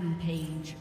Rampage.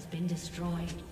Has been destroyed.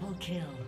Double kill.